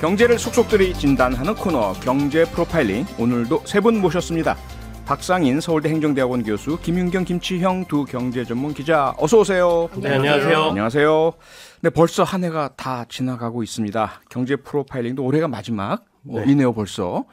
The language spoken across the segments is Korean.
경제를 속속들이 진단하는 코너 경제 프로파일링 오늘도 세 분 모셨습니다. 박상인 서울대 행정대학원 교수 김윤경 김치형 두 경제 전문 기자 어서 오세요. 네, 안녕하세요. 안녕하세요. 네 벌써 한 해가 다 지나가고 있습니다. 경제 프로파일링도 올해가 마지막 어, 이네요 벌써.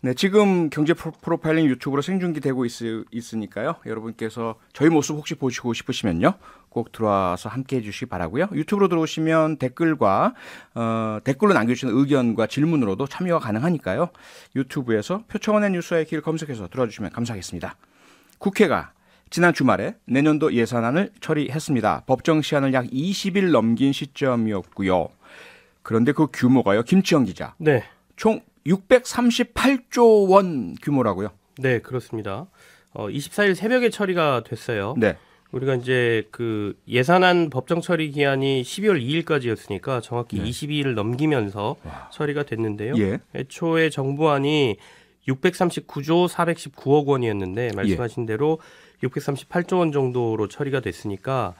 네, 지금 경제 프로, 파일링 유튜브로 생중계되고 있, 있으니까요. 여러분께서 저희 모습 혹시 보시고 싶으시면요. 꼭 들어와서 함께 해주시기 바라고요. 유튜브로 들어오시면 댓글과 어, 댓글로 남겨주시는 의견과 질문으로도 참여가 가능하니까요. 유튜브에서 표창원의 뉴스의 길 검색해서 들어주시면 감사하겠습니다. 국회가 지난 주말에 내년도 예산안을 처리했습니다. 법정 시한을 약 20일 넘긴 시점이었고요. 그런데 그 규모가요. 김치영 기자. 네. 총 638조 원 규모라고요. 네, 그렇습니다. 어, 24일 새벽에 처리가 됐어요. 네. 우리가 이제 그 예산안 법정 처리 기한이 12월 2일까지였으니까 정확히 네. 22일을 넘기면서 와. 처리가 됐는데요. 예. 애초에 정부안이 639조 419억 원이었는데 말씀하신 예. 대로 638조 원 정도로 처리가 됐으니까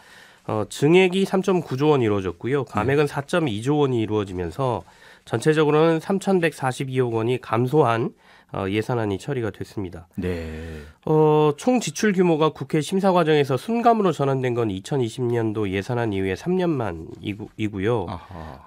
어, 증액이 3.9조 원 이루어졌고요. 감액은 네. 4.2조 원이 이루어지면서 전체적으로는 3,142억 원이 감소한 어, 예산안이 처리가 됐습니다. 네. 어, 총 지출 규모가 국회 심사 과정에서 순감으로 전환된 건 2020년도 예산안 이후에 3년 만이고요.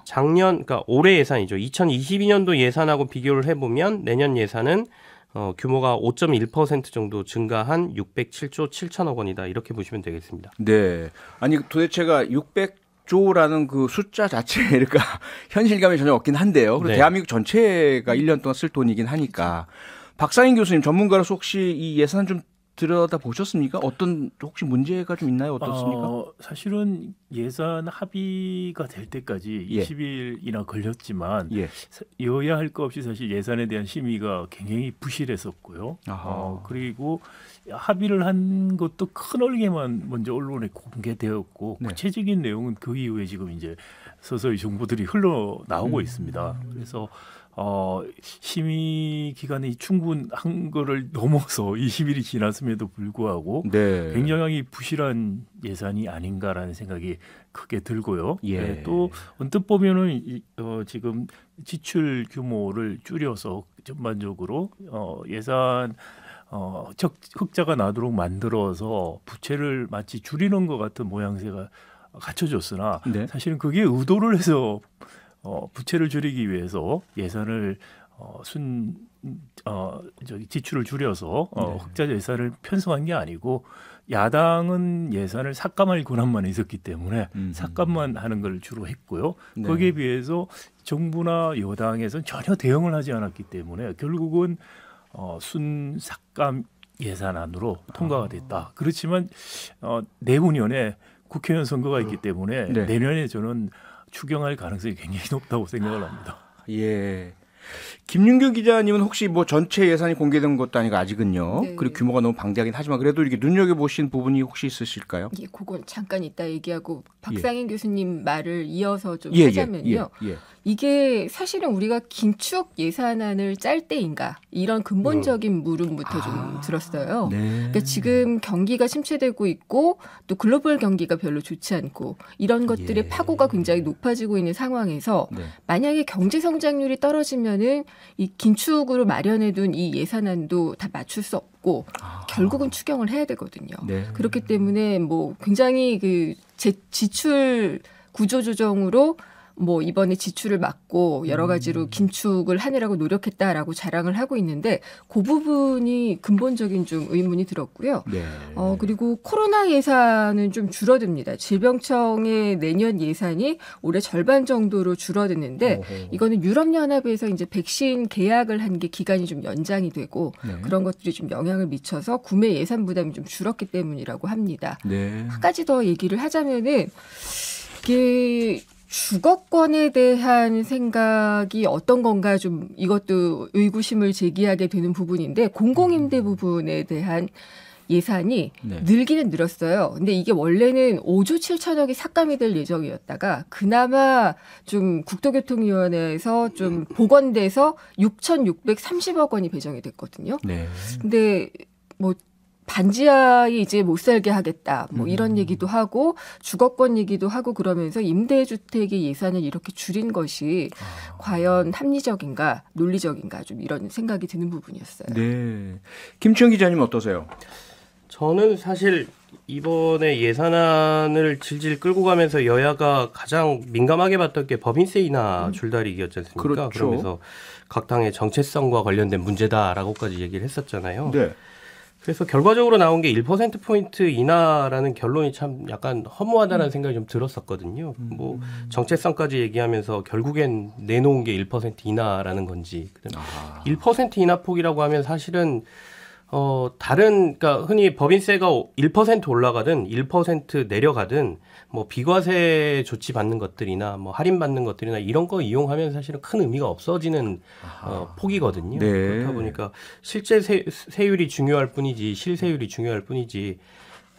작년, 그러니까 올해 예산이죠. 2022년도 예산하고 비교를 해보면 내년 예산은 어, 규모가 5.1% 정도 증가한 607조 7천억 원이다 이렇게 보시면 되겠습니다. 네. 아니 도대체가 600 조라는 그 숫자 자체가 현실감이 전혀 없긴 한데요. 그리고 네. 대한민국 전체가 1년 동안 쓸 돈이긴 하니까. 박사인 교수님 전문가로서 혹시 이 예산 좀 들여다 보셨습니까? 어떤 혹시 문제가 좀 있나요? 어떻습니까? 어, 사실은 예산 합의가 될 때까지 예. 20일이나 걸렸지만 예. 여야 할 것 없이 사실 예산에 대한 심의가 굉장히 부실했었고요. 어, 그리고 합의를 한 것도 큰얼개만 먼저 언론에 공개되었고 네. 구체적인 내용은 그 이후에 지금 이제 서서히 정보들이 흘러 나오고 음. 있습니다. 그래서 어, 심의 기간이 충분한 거를 넘어서 20일이 지났음에도 불구하고 네. 굉장히 부실한 예산이 아닌가라는 생각이 크게 들고요. 예. 네, 또 언뜻 보면은 이, 어, 지금 지출 규모를 줄여서 전반적으로 어, 예산 어, 적, 흑자가 나도록 만들어서 부채를 마치 줄이는 것 같은 모양새가 갖춰졌으나 네. 사실은 그게 의도를 해서 어, 부채를 줄이기 위해서 예산을 어, 순 어, 저기 지출을 줄여서 어, 네. 흑자 예산을 편성한 게 아니고 야당은 예산을 삭감할 권한만 있었기 때문에 음. 삭감만 하는 걸 주로 했고요. 네. 거기에 비해서 정부나 여당에서는 전혀 대응을 하지 않았기 때문에 결국은 어, 순 삭감 예산안으로 통과가 됐다. 그렇지만 어, 내후년에 국회의원 선거가 있기 때문에 네. 내년에 저는 추경할 가능성이 굉장히 높다고 생각을 합니다. 예. 김윤규 기자님은 혹시 뭐 전체 예산이 공개된 것도 아니고 아직은요. 네. 그리고 규모가 너무 방대하긴 하지만 그래도 이렇게 눈여겨 보신 부분이 혹시 있으실까요? 예, 그건 잠깐 이따 얘기하고 박상인 예. 교수님 말을 이어서 좀 예, 예 하자면요. 예, 예, 이게 사실은 우리가 긴축 예산안을 짤 때인가 이런 근본적인 음. 물음부터 좀 아, 들었어요. 네. 그러니까 지금 경기가 침체되고 있고 또 글로벌 경기가 별로 좋지 않고 이런 것들의 예. 파고가 굉장히 높아지고 있는 상황에서 네. 만약에 경제 성장률이 떨어지면 은 이 긴축으로 마련해둔 이 예산안도 다 맞출 수 없고 아. 결국은 추경을 해야 되거든요. 네. 그렇기 때문에 뭐 굉장히 그 제, 지출 구조 조정으로 뭐 이번에 지출을 막고 여러 가지로 음. 긴축을 하느라고 노력했다라고 자랑을 하고 있는데 그 부분이 근본적인 좀 의문이 들었고요. 네. 어 그리고 코로나 예산은 좀 줄어듭니다. 질병청의 내년 예산이 올해 절반 정도로 줄어드는데. 이거는 유럽 연합에서 이제 백신 계약을 한 게 기간이 좀 연장이 되고 네. 그런 것들이 좀 영향을 미쳐서 구매 예산 부담이 좀 줄었기 때문이라고 합니다. 네. 한 가지 더 얘기를 하자면은 이게 주거권에 대한 생각이 어떤 건가 좀 이것도 의구심을 제기하게 되는 부분인데 공공임대 음. 부분에 대한 예산이 네. 늘기는 늘었어요. 근데 이게 원래는 5조 7천억이 삭감이 될 예정이었다가 그나마 좀 국토교통위원회에서 좀 복원돼서 6,630억 원이 배정이 됐거든요. 네. 근데 뭐 반지하에 이제 못 살게 하겠다. 뭐 이런 음. 얘기도 하고 주거권 얘기도 하고 그러면서 임대주택의 예산을 이렇게 줄인 것이 아. 과연 합리적인가, 논리적인가 좀 이런 생각이 드는 부분이었어요. 네. 김치영 기자님 어떠세요? 저는 사실 이번에 예산안을 질질 끌고 가면서 여야가 가장 민감하게 봤던 게 법인세 인하 음. 줄다리기였지 않습니까? 그렇죠. 그러면서 각 당의 정체성과 관련된 문제다라고까지 얘기를 했었잖아요. 네. 그래서 결과적으로 나온 게 1%포인트 인하라는 결론이 참 약간 허무하다는 음. 생각이 좀 들었었거든요. 음. 뭐 정체성까지 얘기하면서 결국엔 내놓은 게 1% 인하라는 건지. 아. 1% 인하 폭이라고 하면 사실은 어, 다른, 그니까 흔히 법인세가 1% 올라가든 1% 내려가든 뭐 비과세 조치 받는 것들이나 뭐 할인 받는 것들이나 이런 거 이용하면 사실은 큰 의미가 없어지는 어, 폭이거든요. 네. 그렇다 보니까 실제 세, 세율이 중요할 뿐이지 실세율이 중요할 뿐이지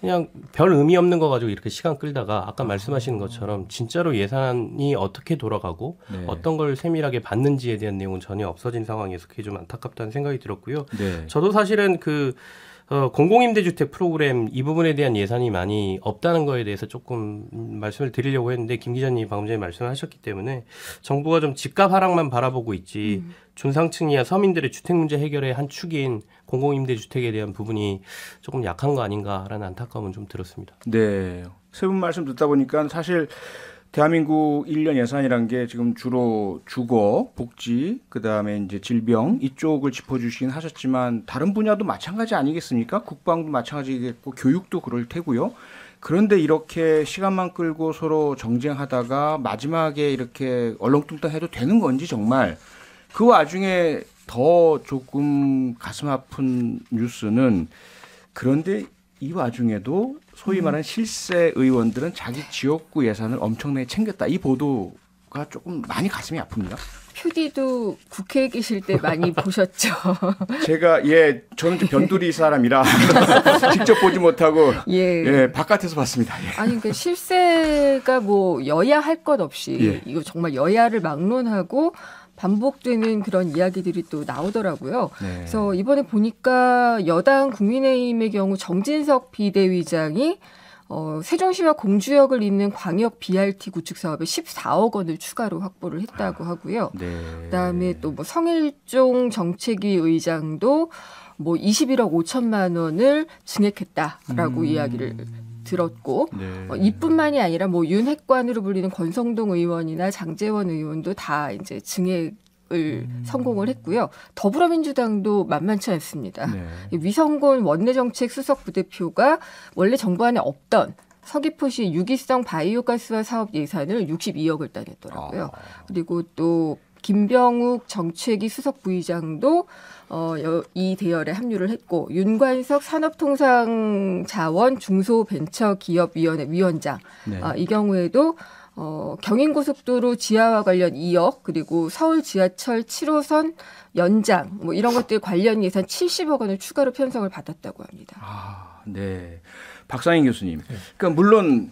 그냥 별 의미 없는 거 가지고 이렇게 시간 끌다가 아까 말씀하시는 것처럼 진짜로 예산이 어떻게 돌아가고 네. 어떤 걸 세밀하게 받는지에 대한 내용은 전혀 없어진 상황에서 그게 좀 안타깝다는 생각이 들었고요. 네. 저도 사실은 그 어, 공공임대주택 프로그램 이 부분에 대한 예산이 많이 없다는 거에 대해서 조금 말씀을 드리려고 했는데 김 기자님이 방금 전에 말씀하셨기 때문에 정부가 좀 집값 하락만 바라보고 있지 음. 중상층이야 서민들의 주택 문제 해결의 한 축인 공공임대주택에 대한 부분이 조금 약한 거 아닌가라는 안타까움은 좀 들었습니다. 네. 세 분 말씀 듣다 보니까 사실 대한민국 1년 예산이란 게 지금 주로 주거, 복지, 그다음에 이제 질병 이쪽을 짚어 주시긴 하셨지만 다른 분야도 마찬가지 아니겠습니까? 국방도 마찬가지겠고 교육도 그럴 테고요. 그런데 이렇게 시간만 끌고 서로 정쟁하다가 마지막에 이렇게 얼렁뚱땅해도 되는 건지 정말 그 와중에 더 조금 가슴 아픈 뉴스는 그런데 이 와중에도 소위 음. 말하는 실세 의원들은 자기 지역구 예산을 엄청나게 챙겼다. 이 보도가 조금 많이 가슴이 아픕니다. 퓨디도 국회에 계실 때 많이 보셨죠? 제가 예 저는 좀 변두리 사람이라 직접 보지 못하고 예. 예 바깥에서 봤습니다. 예. 아니 그 실세가 뭐 여야 할 것 없이 예. 이거 정말 여야를 막론하고 반복되는 그런 이야기들이 또 나오더라고요. 네. 그래서 이번에 보니까 여당 국민의힘의 경우 정진석 비대위장이 어, 세종시와 공주역을 잇는 광역 BRT 구축 사업에 14억 원을 추가로 확보를 했다고 하고요. 네. 그다음에 또 뭐 성일종 정책위 의장도 뭐 21억 5천만 원을 증액했다라고 음. 이야기를 들었고 네. 어, 이뿐만이 아니라 뭐 윤핵관으로 불리는 권성동 의원이나 장재원 의원도 다 이제 증액 을 음. 성공을 했고요. 더불어민주당도 만만치 않습니다. 네. 위성곤 원내정책 수석 부대표가 원래 정부 안에 없던 서귀포시 유기성 바이오가스화 사업 예산을 62억을 따냈더라고요. 아. 그리고 또 김병욱 정책위 수석 부의장도 어, 이 대열에 합류를 했고 윤관석 산업통상자원 중소벤처기업위원회 위원장 네. 어, 이 경우에도 어, 경인고속도로 지하화 관련 2억 그리고 서울 지하철 7호선 연장 뭐 이런 것들 관련 예산 70억 원을 추가로 편성을 받았다고 합니다. 아, 네. 박상인 교수님. 네. 그러니까 물론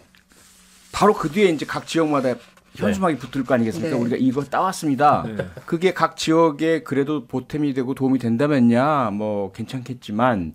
바로 그 뒤에 이제 각 지역마다 현수막이 네. 붙을 거 아니겠습니까? 네. 우리가 이거 따왔습니다. 네. 그게 각 지역에 그래도 보탬이 되고 도움이 된다면야 뭐 괜찮겠지만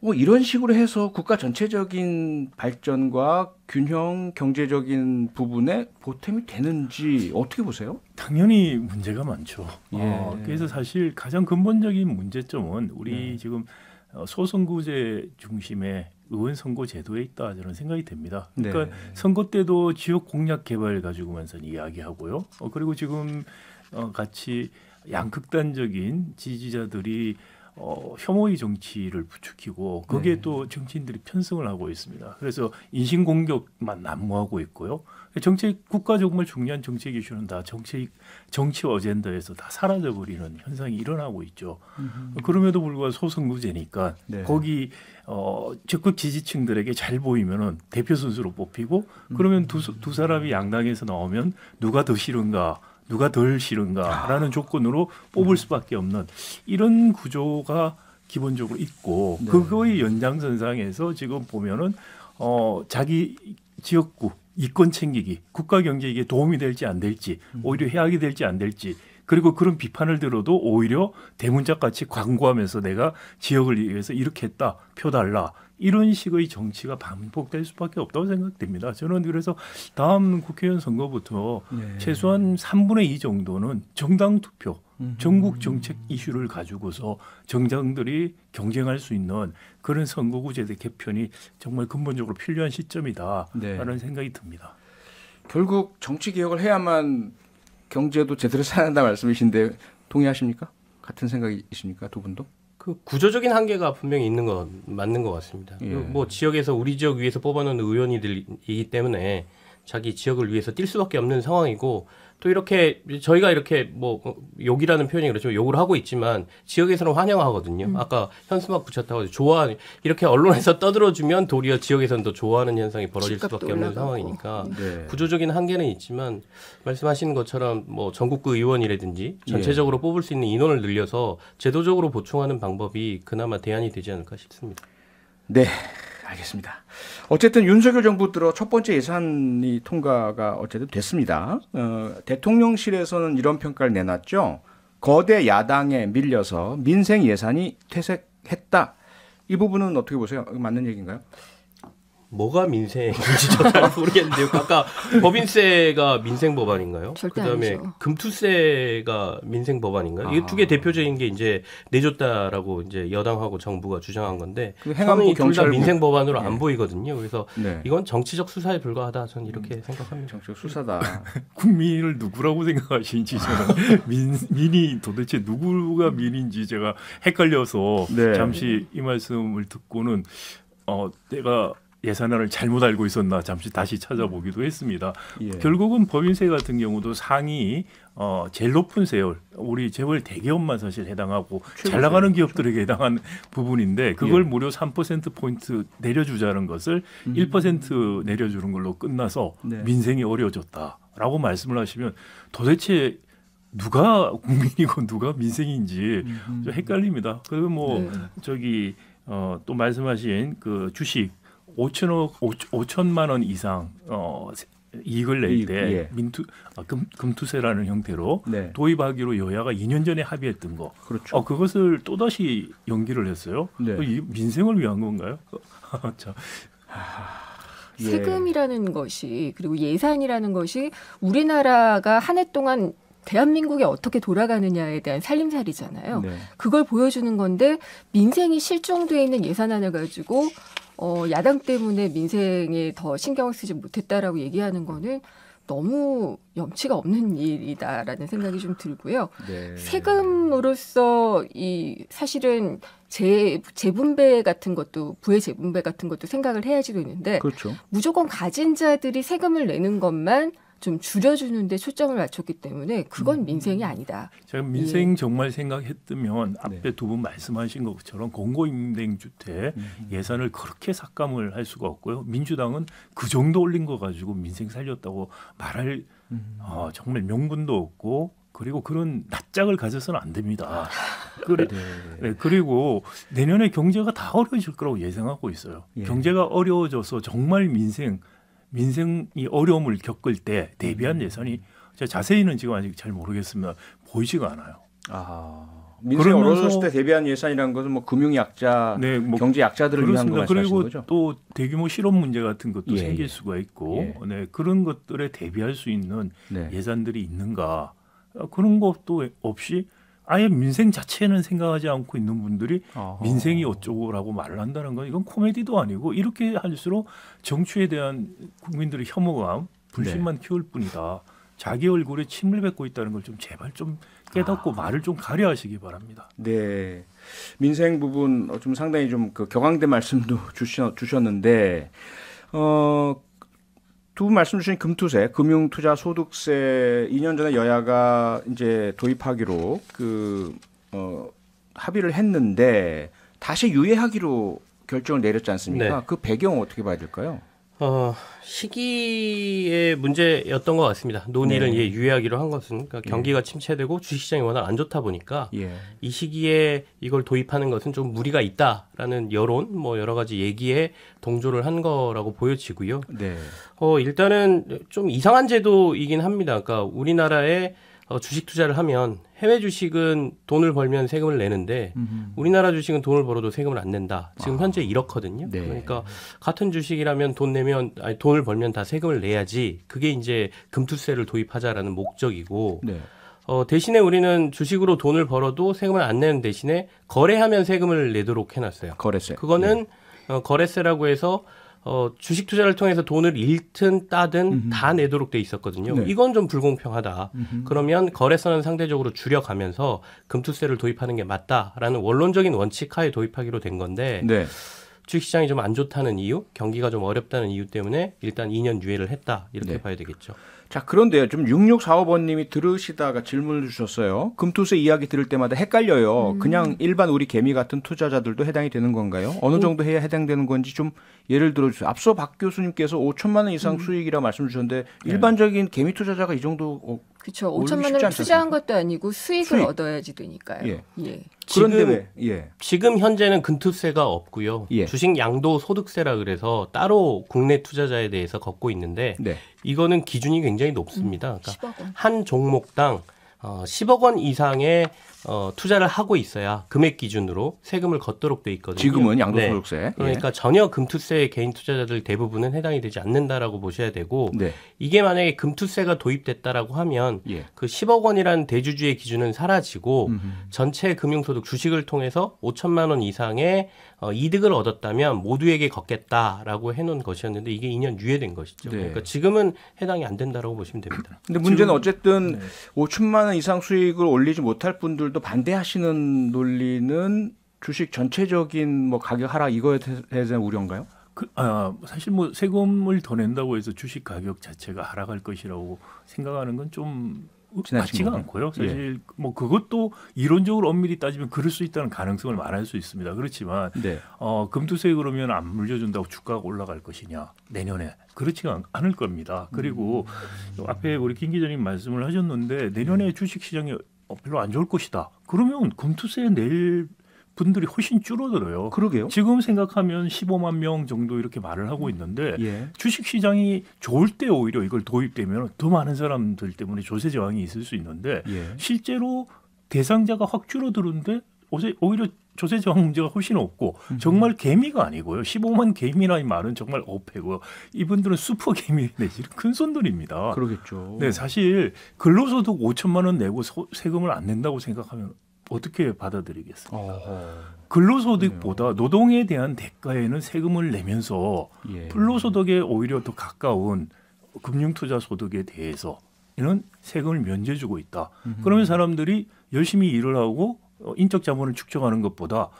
뭐 이런 식으로 해서 국가 전체적인 발전과 균형 경제적인 부분에 보탬이 되는지 어떻게 보세요? 당연히 문제가 많죠. 예. 어, 그래서 사실 가장 근본적인 문제점은 우리 네. 지금 어, 소선구제 중심의 의원 선거 제도에 있다 저는 생각이 됩니다. 그러니까 네. 선거 때도 지역 공약 개발 가지고만 이야기하고요. 어, 그리고 지금 어, 같이 양극단적인 지지자들이 어, 혐오의 정치를 부추기고 거기에 네. 또 정치인들이 편승을 하고 있습니다. 그래서 인신 공격만 난무하고 있고요. 정책 국가 정말 중요한 정책 이슈는 다 정책 정치 어젠다에서 다 사라져 버리는 현상이 일어나고 있죠. 음흠. 그럼에도 불구하고 소선구제니까 네. 거기 어 적극 지지층들에게 잘 보이면은 대표 선수로 뽑히고 그러면 두, 두 사람이 양당에서 나오면 누가 더 싫은가 누가 덜 싫은가라는 아. 조건으로 뽑을 수밖에 없는 이런 구조가 기본적으로 있고 네. 그거의 연장선상에서 지금 보면은 어 자기 지역구 이권 챙기기 국가 경제에 이게 도움이 될지 안 될지 음. 오히려 해악이 될지 안 될지 그리고 그런 비판을 들어도 오히려 대문짝 같이 광고하면서 내가 지역을 위해서 이렇게 했다 표 달라 이런 식의 정치가 반복될 수밖에 없다고 생각됩니다. 저는 그래서 다음 국회의원 선거부터 네. 최소한 3분의 2 정도는 정당 투표, 전국 정책 이슈를 가지고서 정당들이 경쟁할 수 있는 그런 선거구제대 개편이 정말 근본적으로 필요한 시점이다라는 네. 생각이 듭니다. 결국 정치 개혁을 해야만 경제도 제대로 살아난다 말씀이신데 동의하십니까? 같은 생각이십니까 두 분도? 그 구조적인 한계가 분명히 있는 건 맞는 것 같습니다. 예. 뭐 지역에서 우리 지역 위에서 뽑아놓은 의원이들이기 때문에 자기 지역을 위해서 뛸 수밖에 없는 상황이고 또 이렇게 저희가 이렇게 뭐 욕이라는 표현이 그렇죠. 욕을 하고 있지만 지역에서는 환영하거든요. 음. 아까 현수막 붙였다고 좋아 이렇게 언론에서 떠들어주면 도리어 지역에서는 더 좋아하는 현상이 벌어질 수밖에 없는 올라가고. 상황이니까 네. 구조적인 한계는 있지만 말씀하시는 것처럼 뭐 전국구 의원이라든지 전체적으로 예. 뽑을 수 있는 인원을 늘려서 제도적으로 보충하는 방법이 그나마 대안이 되지 않을까 싶습니다. 네. 알겠습니다. 어쨌든 윤석열 정부 들어 첫 번째 예산이 통과가 어쨌든 됐습니다. 어, 대통령실에서는 이런 평가를 내놨죠. 거대 야당에 밀려서 민생 예산이 퇴색했다. 이 부분은 어떻게 보세요? 맞는 얘기인가요? 뭐가 민생인지 저잘 모르겠는데요. 아까 법인세가 민생 법안인가요? 그다음에 아니죠. 금투세가 민생 법안인가요? 아. 이게 두 개 대표적인 게 이제 내줬다라고 이제 여당하고 정부가 주장한 건데 그 행안부 경찰 민생 법안으로 네. 안 보이거든요. 그래서 네. 이건 정치적 수사에 불과하다. 저는 이렇게 음. 생각합니다. 정치적 수사다. 국민을 누구라고 생각하시는지 저는 민, 민이 도대체 누구가 민인지 제가 헷갈려서 네. 잠시 이 말씀을 듣고는 어 내가 예산안을 잘못 알고 있었나 잠시 다시 찾아보기도 했습니다. 예. 결국은 법인세 같은 경우도 상위 어 제일 높은 세율 우리 재벌 대기업만 사실 해당하고 잘 나가는 기업들에게 해당한 부분인데 그걸 예. 무려 3% 포인트 내려주자는 것을 음. 1% 내려주는 걸로 끝나서 네. 민생이 어려워졌다라고 말씀을 하시면 도대체 누가 국민이고 누가 민생인지 음. 좀 헷갈립니다. 그리고 뭐 네. 저기 어, 또 말씀하신 그 주식 5천억 5천만 원 이상 어 이익을 낼때 예. 민투 아, 금, 금투세라는 형태로 네. 도입하기로 여야가 2년 전에 합의했던 거. 그렇죠. 어, 그것을 또 다시 연기를 했어요. 네. 이 민생을 위한 건가요? 자. 예. 세금이라는 것이 그리고 예산이라는 것이 우리나라가 한 해 동안 대한민국이 어떻게 돌아가느냐에 대한 살림살이잖아요. 네. 그걸 보여주는 건데 민생이 실종돼 있는 예산안을 가지고 어, 야당 때문에 민생에 더 신경을 쓰지 못했다라고 얘기하는 거는 너무 염치가 없는 일이다라는 생각이 좀 들고요. 네. 세금으로서 이 사실은 재 재분배 같은 것도 부의 재분배 같은 것도 생각을 해야지 되는데 그렇죠. 무조건 가진 자들이 세금을 내는 것만 좀 줄여주는데 초점을 맞췄기 때문에 그건 음. 민생이 아니다. 제가 민생 예. 정말 생각했으면 앞에 네. 두분 말씀하신 것처럼 공고임대주택 음. 예산을 그렇게 삭감을 할 수가 없고요. 민주당은 그 정도 올린 거 가지고 민생 살렸다고 말할 음. 어, 정말 명분도 없고 그리고 그런 낯짝을 가져서는 안 됩니다. 그래, 네. 네. 그리고 내년에 경제가 다 어려워질 거라고 예상하고 있어요. 예. 경제가 어려워져서 정말 민생 민생이 어려움을 겪을 때 대비한 음. 예산이 자세히는 지금 아직 잘 모르겠습니다. 보이지가 않아요. 아. 민생 어려웠을 때 대비한 예산이라는 것은 뭐 금융 약자, 네, 뭐 경제 약자들을 그렇습니다. 위한 거 그리고 거죠? 또 대규모 실업 문제 같은 것도 예, 생길 예. 수가 있고, 예. 네, 그런 것들에 대비할 수 있는 네. 예산들이 있는가 그런 것도 없이 아예 민생 자체는 생각하지 않고 있는 분들이 어허. 민생이 어쩌고라고 말을 한다는 건 이건 코미디도 아니고 이렇게 할수록 정치에 대한 국민들의 혐오감, 불신만 네. 키울 뿐이다. 자기 얼굴에 침을 뱉고 있다는 걸 좀 제발 좀 깨닫고 아. 말을 좀 가려하시기 바랍니다. 네. 민생 부분 좀 상당히 좀 그 격앙된 말씀도 주셨, 주셨는데 어 두 분 말씀 주신 금투세, 금융투자 소득세 2년 전에 여야가 이제 도입하기로 그 어, 합의를 했는데 다시 유예하기로 결정을 내렸지 않습니까? 네. 그 배경 어떻게 봐야 될까요? 어, 시기의 문제였던 것 같습니다. 논의를 네. 예, 유예하기로 한 것은 그러니까 경기가 네. 침체되고 주식시장이 워낙 안 좋다 보니까 예. 이 시기에 이걸 도입하는 것은 좀 무리가 있다라는 여론, 뭐 여러 가지 얘기에 동조를 한 거라고 보여지고요. 네. 어, 일단은 좀 이상한 제도이긴 합니다. 그러니까 우리나라의 어, 주식 투자를 하면 해외 주식은 돈을 벌면 세금을 내는데 음흠. 우리나라 주식은 돈을 벌어도 세금을 안 낸다. 지금 아. 현재 이렇거든요. 네. 그러니까 같은 주식이라면 돈 내면 아니 돈을 벌면 다 세금을 내야지. 그게 이제 금투세를 도입하자라는 목적이고 네. 어, 대신에 우리는 주식으로 돈을 벌어도 세금을 안 내는 대신에 거래하면 세금을 내도록 해놨어요. 거래세. 그거는 네. 어, 거래세라고 해서 어, 주식 투자를 통해서 돈을 잃든 따든 음흠. 다 내도록 돼 있었거든요. 네. 이건 좀 불공평하다. 음흠. 그러면 거래선은 상대적으로 줄여가면서 금투세를 도입하는 게 맞다라는 원론적인 원칙 하에 도입하기로 된 건데 네. 주식시장이 좀 안 좋다는 이유, 경기가 좀 어렵다는 이유 때문에 일단 2년 유예를 했다 이렇게 네. 봐야 되겠죠. 자, 그런데요. 좀 6645번님이 들으시다가 질문을 주셨어요. 금투세 이야기 들을 때마다 헷갈려요. 음. 그냥 일반 우리 개미 같은 투자자들도 해당이 되는 건가요? 어느 정도 해야 해당되는 건지 좀 예를 들어 주세요. 앞서 박 교수님께서 5천만 원 이상 음. 수익이라 말씀 주셨는데 네. 일반적인 개미 투자자가 이 정도 어, 그렇죠. 5천만 원을 투자한 것도 아니고 수익을 수익. 얻어야지 되니까요. 예. 예. 그런데 왜? 예. 지금 현재는 근투세가 없고요. 예. 주식 양도 소득세라 그래서 따로 국내 투자자에 대해서 걷고 있는데 네. 이거는 기준이 굉장히 높습니다. 음, 그러니까 한 종목당 어, 10억 원 이상의 어, 투자를 하고 있어야 금액 기준으로 세금을 걷도록 돼 있거든요. 지금은 양도소득세. 네. 그러니까 예. 전혀 금투세 개인 투자자들 대부분은 해당이 되지 않는다라고 보셔야 되고 네. 이게 만약에 금투세가 도입됐다라고 하면 예. 그 10억 원이라는 대주주의 기준은 사라지고 음흠. 전체 금융소득 주식을 통해서 5천만 원 이상의 어, 이득을 얻었다면 모두에게 걷겠다라고 해놓은 것이었는데 이게 2년 유예된 것이죠. 네. 그러니까 지금은 해당이 안 된다라고 보시면 됩니다. 근데 문제는 어쨌든 네. 5천만 원 이상 수익을 올리지 못할 분들 도 반대하시는 논리는 주식 전체적인 뭐 가격 하락 이거에 대해서 우려인가요? 그, 아, 사실 뭐 세금을 더 낸다고 해서 주식 가격 자체가 하락할 것이라고 생각하는 건좀 맞지가 않고요. 사실 예. 뭐 그것도 이론적으로 엄밀히 따지면 그럴 수 있다는 가능성을 말할 수 있습니다. 그렇지만 네. 어, 금투세 그러면 안 물려준다고 주가가 올라갈 것이냐 내년에 그렇지가 않을 겁니다. 그리고 음. 앞에 우리 김 기자님 말씀을 하셨는데 내년에 주식 시장이 별로 안 좋을 것이다. 그러면 금투세 낼 분들이 훨씬 줄어들어요. 그러게요. 지금 생각하면 15만 명 정도 이렇게 말을 하고 있는데 예. 주식 시장이 좋을 때 오히려 이걸 도입되면 더 많은 사람들 때문에 조세 저항이 있을 수 있는데 예. 실제로 대상자가 확 줄어드는데 오히려 조세 저항 문제가 훨씬 없고 정말 개미가 아니고요. 15만 개미라는 말은 정말 어폐고요. 이분들은 슈퍼 개미 내지 큰 손들입니다. 그러겠죠. 네, 사실 근로소득 5천만 원 내고 소, 세금을 안 낸다고 생각하면 어떻게 받아들이겠습니까? 어허. 근로소득보다 노동에 대한 대가에는 세금을 내면서 예. 불로소득에 오히려 더 가까운 금융투자 소득에 대해서는 세금을 면제주고 있다. 음흠. 그러면 사람들이 열심히 일을 하고 어, 인적 자본을 축적하는 것보다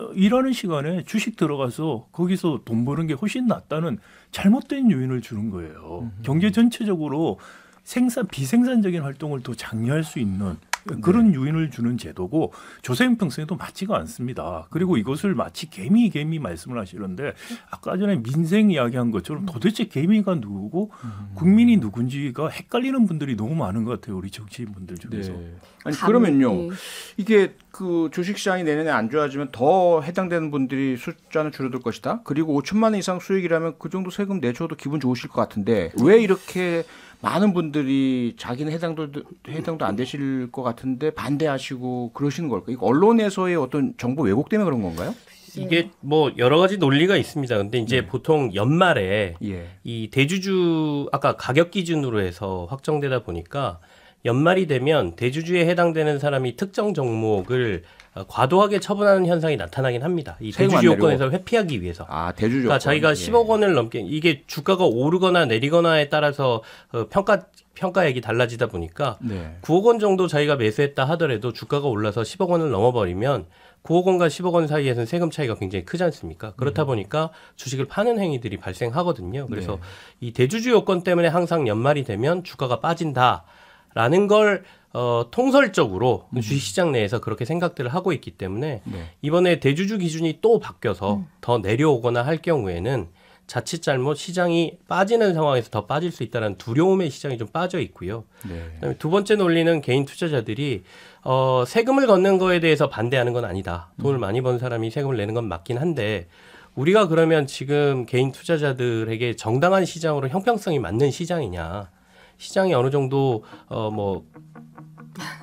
어, 일하는 시간에 주식 들어가서 거기서 돈 버는 게 훨씬 낫다는 잘못된 요인을 주는 거예요. 경제 전체적으로 생산 비생산적인 활동을 더 장려할 수 있는 그런 네. 유인을 주는 제도고 조세형평성에도 맞지가 않습니다. 그리고 이것을 마치 개미 개미 말씀을 하시는데 아까 전에 민생 이야기한 것처럼 도대체 개미가 누구고 국민이 누군지가 헷갈리는 분들이 너무 많은 것 같아요. 우리 정치인분들 중에서. 네. 아니 그러면요. 네. 이게 그 주식시장이 내년에 안 좋아지면 더 해당되는 분들이 숫자는 줄어들 것이다. 그리고 5천만 원 이상 수익이라면 그 정도 세금 내줘도 기분 좋으실 것 같은데 왜 이렇게 많은 분들이 자기는 해당도 해당도 안 되실 것 같은데 반대하시고 그러시는 걸까요? 언론에서의 어떤 정보 왜곡 때문에 그런 건가요? 이게 뭐 여러 가지 논리가 있습니다. 근데 이제 네. 보통 연말에 예. 이 대주주 아까 가격 기준으로 해서 확정되다 보니까 연말이 되면 대주주에 해당되는 사람이 특정 종목을 어, 과도하게 처분하는 현상이 나타나긴 합니다. 이 대주주 요건에서 회피하기 위해서. 아, 대주주 그러니까 자기가 10억 원을 넘게 이게 주가가 오르거나 내리거나에 따라서 어, 평가 평가액이 달라지다 보니까 네. 9억 원 정도 자기가 매수했다 하더라도 주가가 올라서 10억 원을 넘어버리면 9억 원과 10억 원 사이에서는 세금 차이가 굉장히 크지 않습니까? 그렇다 음. 보니까 주식을 파는 행위들이 발생하거든요. 그래서 네. 이 대주주 요건 때문에 항상 연말이 되면 주가가 빠진다 라는 걸 어, 통설적으로 음. 주식시장 내에서 그렇게 생각들을 하고 있기 때문에 네. 이번에 대주주 기준이 또 바뀌어서 음. 더 내려오거나 할 경우에는 자칫 잘못 시장이 빠지는 상황에서 더 빠질 수 있다는 두려움의 시장이 좀 빠져 있고요. 네. 그다음에 두 번째 논리는 개인 투자자들이 어, 세금을 걷는 거에 대해서 반대하는 건 아니다. 돈을 음. 많이 번 사람이 세금을 내는 건 맞긴 한데 우리가 그러면 지금 개인 투자자들에게 정당한 시장으로 형평성이 맞는 시장이냐? 시장이 어느 정도 어뭐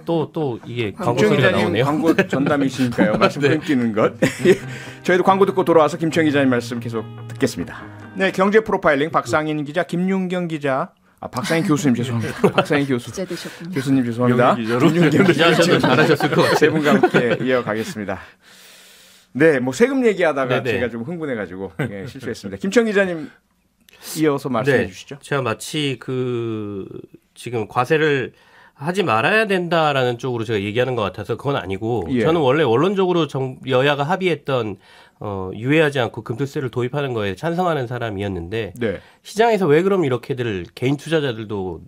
또 또 이게 광고 소리가 나오네요. 광고 전담이시니까요. 말씀 네. 끊기는 것. 예. 저희도 광고 듣고 돌아와서 김청 기자님 말씀 계속 듣겠습니다. 네, 경제 프로파일링 박상인 기자, 김윤경 기자, 아 박상인 교수님 죄송합니다. 박상인 교수. 교수님 죄송합니다. 김윤경 기자 잘하셨을 것 같아요. 세 분과 함께 이어가겠습니다. 네, 뭐 세금 얘기하다가 네네. 제가 좀 흥분해가지고 예, 실수했습니다. 김청 기자님 이어서 말씀해 네, 주시죠. 제가 마치 그 지금 과세를 하지 말아야 된다라는 쪽으로 제가 얘기하는 것 같아서 그건 아니고 예. 저는 원래 원론적으로 정, 여야가 합의했던 어, 유예하지 않고 금투세를 도입하는 거에 찬성하는 사람이었는데 네. 시장에서 왜 그럼 이렇게들 개인 투자자들도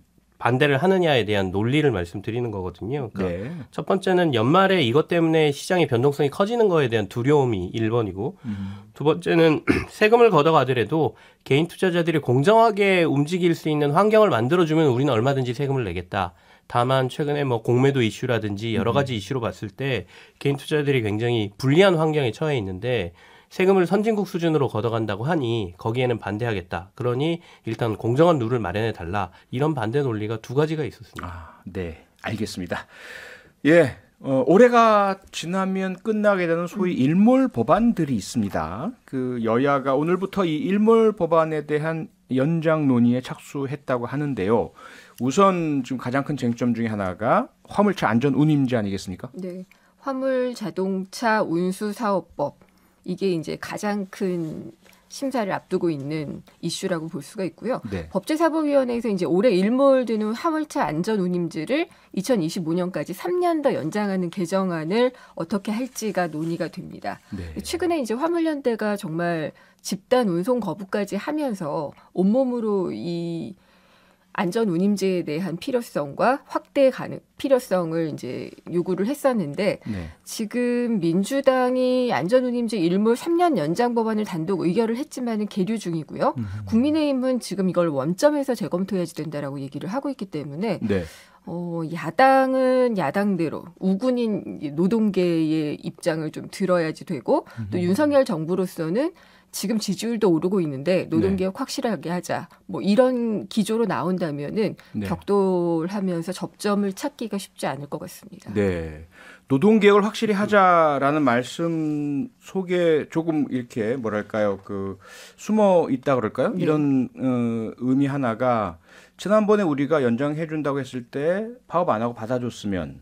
반대를 하느냐에 대한 논리를 말씀드리는 거거든요. 그러니까 네. 첫 번째는 연말에 이것 때문에 시장의 변동성이 커지는 거에 대한 두려움이 1번이고 음. 두 번째는 세금을 걷어가더라도 개인 투자자들이 공정하게 움직일 수 있는 환경을 만들어주면 우리는 얼마든지 세금을 내겠다. 다만 최근에 뭐 공매도 이슈라든지 여러 가지 이슈로 봤을 때 개인 투자자들이 굉장히 불리한 환경에 처해 있는데 세금을 선진국 수준으로 걷어간다고 하니 거기에는 반대하겠다. 그러니 일단 공정한 룰을 마련해 달라. 이런 반대 논리가 두 가지가 있었습니다. 아, 네. 알겠습니다. 예. 어, 올해가 지나면 끝나게 되는 소위 일몰 법안들이 있습니다. 그 여야가 오늘부터 이 일몰 법안에 대한 연장 논의에 착수했다고 하는데요. 우선 지금 가장 큰 쟁점 중에 하나가 화물차 안전 운임제 아니겠습니까? 네. 화물 자동차 운수 사업법 이게 이제 가장 큰 심사를 앞두고 있는 이슈라고 볼 수가 있고요. 네. 법제사법위원회에서 이제 올해 일몰드는 화물차 안전 운임제를 2025년까지 3년 더 연장하는 개정안을 어떻게 할지가 논의가 됩니다. 네. 최근에 이제 화물연대가 정말 집단 운송 거부까지 하면서 온몸으로 이 안전 운임제에 대한 필요성과 확대 가능 필요성을 이제 요구를 했었는데 네. 지금 민주당이 안전 운임제 일몰 3년 연장 법안을 단독 의결을 했지만은 계류 중이고요. 음. 국민의힘은 지금 이걸 원점에서 재검토해야지 된다라고 얘기를 하고 있기 때문에 네. 어, 야당은 야당대로 우군인 노동계의 입장을 좀 들어야지 되고 또 윤석열 정부로서는 지금 지지율도 오르고 있는데 노동개혁 네. 확실하게 하자. 뭐 이런 기조로 나온다면은 네. 격돌하면서 접점을 찾기가 쉽지 않을 것 같습니다. 네. 노동개혁을 확실히 하자라는 말씀 속에 조금 이렇게 뭐랄까요 그 숨어 있다 그럴까요? 네. 이런 어, 의미 하나가 지난번에 우리가 연장해 준다고 했을 때 파업 안 하고 받아줬으면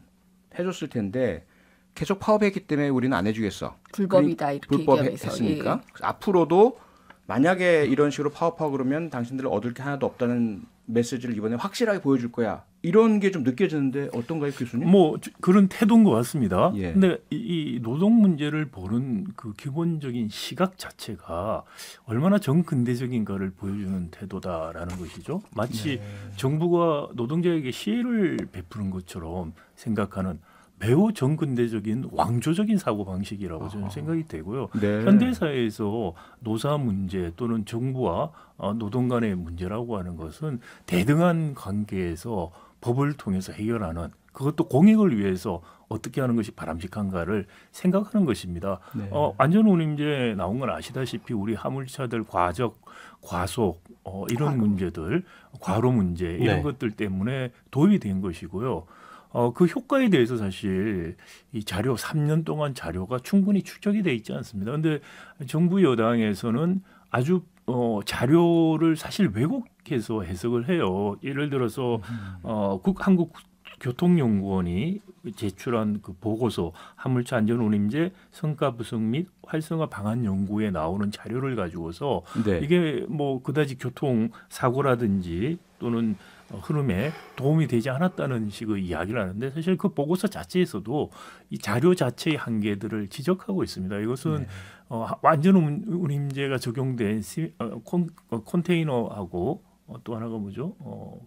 해줬을 텐데 계속 파업했기 때문에 우리는 안 해주겠어. 불법이다 이렇게 불법했으니까 예. 앞으로도 만약에 이런 식으로 파업하고 그러면 당신들 얻을 게 하나도 없다는 메시지를 이번에 확실하게 보여줄 거야. 이런 게 좀 느껴지는데 어떤가요, 교수님? 뭐 그런 태도인 것 같습니다. 예. 근데 이, 노동 문제를 보는 그 기본적인 시각 자체가 얼마나 정근대적인가를 보여주는 태도다라는 것이죠. 마치 네. 정부가 노동자에게 시혜를 베푸는 것처럼 생각하는 매우 정근대적인 왕조적인 사고 방식이라고 저는 생각이 되고요. 네. 현대 사회에서 노사 문제 또는 정부와 어, 노동 간의 문제라고 하는 것은 대등한 관계에서 법을 통해서 해결하는 그것도 공익을 위해서 어떻게 하는 것이 바람직한가를 생각하는 것입니다. 네. 어, 안전운임제 나온 건 아시다시피 우리 화물차들 과적, 과속 어, 이런 과로. 문제들, 과로 문제 이런 네. 것들 때문에 도입이 된 것이고요. 어, 그 효과에 대해서 사실 이 자료 3년 동안 자료가 충분히 축적이 돼 있지 않습니다. 근데 정부 여당에서는 아주 어, 자료를 사실 왜곡해서 해석을 해요. 예를 들어서 어, 국 한국 교통연구원이 제출한 그 보고서 화물차 안전 운임제 성과 부성 및 활성화 방안 연구에 나오는 자료를 가지고서 네. 이게 뭐 그다지 교통 사고라든지 또는 흐름에 도움이 되지 않았다는 식의 이야기를 하는데 사실 그 보고서 자체에서도 이 자료 자체의 한계들을 지적하고 있습니다. 이것은 네. 어, 완전 운임제가 적용된 시, 어, 콘, 어, 컨테이너하고 어, 또 하나가 뭐죠? 어,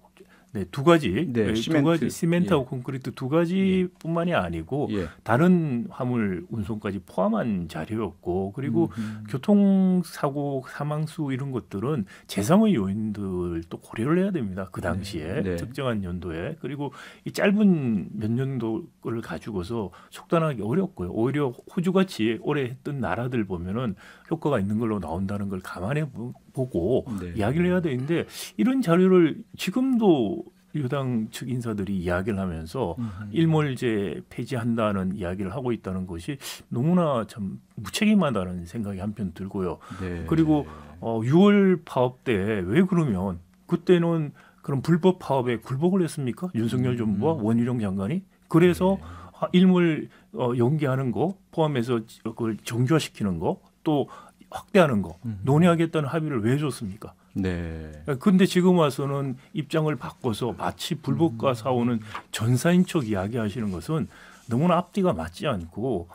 네, 두 가지, 네, 두 시멘트. 가지 시멘트하고 예. 콘크리트 두 가지뿐만이 예. 아니고 예. 다른 화물 운송까지 포함한 자료였고 그리고 음, 음. 교통 사고 사망 수 이런 것들은 재상의 요인들도 고려를 해야 됩니다. 그 당시에 네. 네. 특정한 연도에 그리고 이 짧은 몇 년도를 가지고서 속단하기 어렵고요. 오히려 호주같이 오래 했던 나라들 보면은 효과가 있는 걸로 나온다는 걸 감안해 보고 네. 이야기를 해야 되는데 이런 자료를 지금도 여당 측 인사들이 이야기를 하면서 음흠. 일몰제 폐지한다는 이야기를 하고 있다는 것이 너무나 참 무책임하다는 생각이 한편 들고요. 네. 그리고 어, 6월 파업 때 왜 그러면 그때는 그런 불법 파업에 굴복을 했습니까? 윤석열 정부와 음. 원희룡 장관이 그래서 네. 일몰 어, 연기하는 거 포함해서 그걸 정규화시키는 거 또 확대하는 거 논의하겠다는 합의를 왜 줬습니까? 네. 근데 지금 와서는 입장을 바꿔서 마치 불법과 싸우는 전사인 척 이야기하시는 것은 너무나 앞뒤가 맞지 않고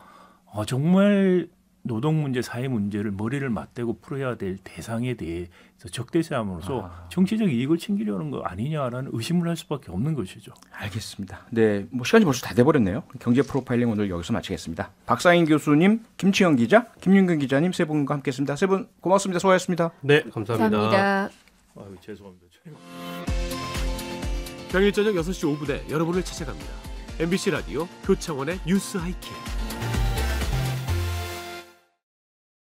어, 정말 노동 문제, 사회 문제를 머리를 맞대고 풀어야 될 대상에 대해서 적대시함으로써 아. 정치적 이익을 챙기려는 거 아니냐라는 의심을 할 수밖에 없는 것이죠. 알겠습니다. 네, 뭐 시간이 벌써 다 돼버렸네요. 경제 프로파일링 오늘 여기서 마치겠습니다. 박사인 교수님, 김치영 기자, 김윤근 기자님 세 분과 함께했습니다. 세 분 고맙습니다. 수고하셨습니다. 네, 감사합니다. 감사합니다. 아유, 죄송합니다. 평일 저녁 6시 5분에 여러분을 찾아갑니다. MBC 라디오 표창원의 뉴스 하이킥.